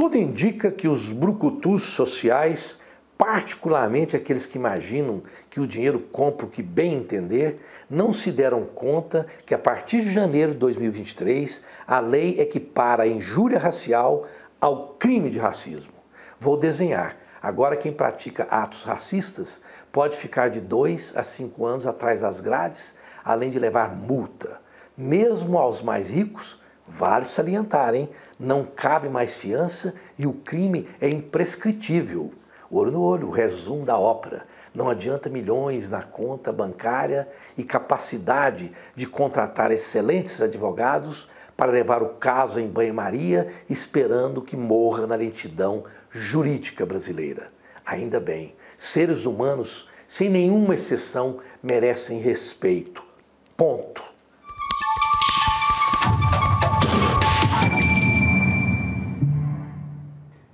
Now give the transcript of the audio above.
Tudo indica que os brucutus sociais, particularmente aqueles que imaginam que o dinheiro compra o que bem entender, não se deram conta que a partir de janeiro de 2023 a lei equipara a injúria racial ao crime de racismo. Vou desenhar. Agora, quem pratica atos racistas pode ficar de dois a cinco anos atrás das grades, além de levar multa. Mesmo aos mais ricos, Vale salientar, hein? Não cabe mais fiança e o crime é imprescritível. Olho no olho, resumo da ópera. Não adianta milhões na conta bancária e capacidade de contratar excelentes advogados para levar o caso em banho-maria, esperando que morra na lentidão jurídica brasileira. Ainda bem, seres humanos, sem nenhuma exceção, merecem respeito. Ponto.